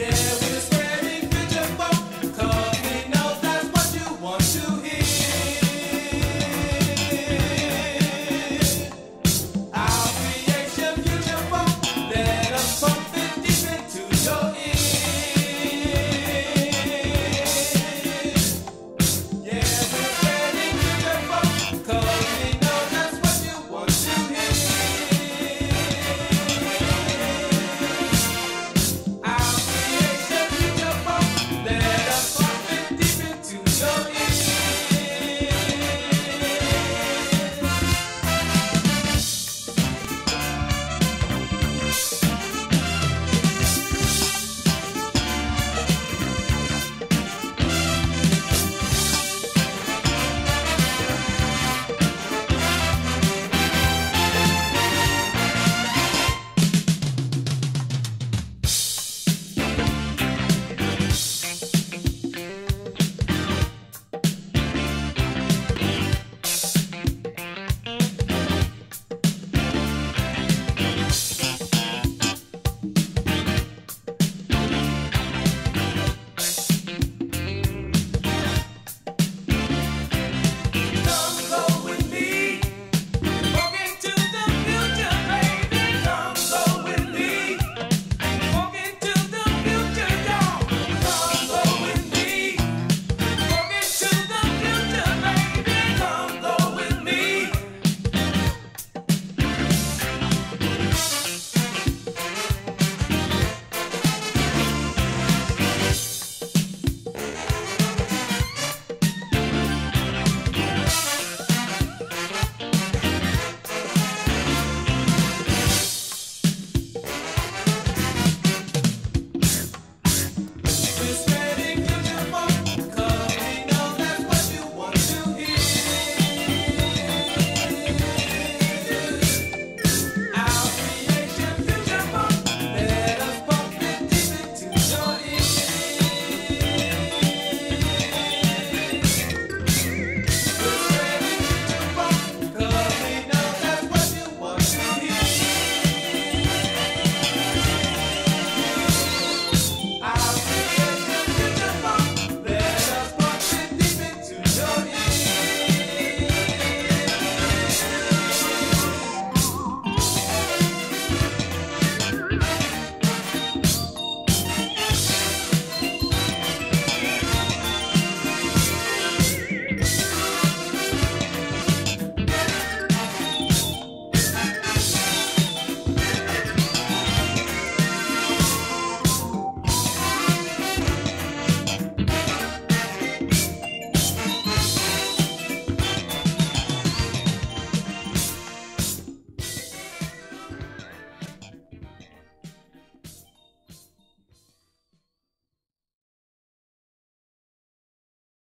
Yeah.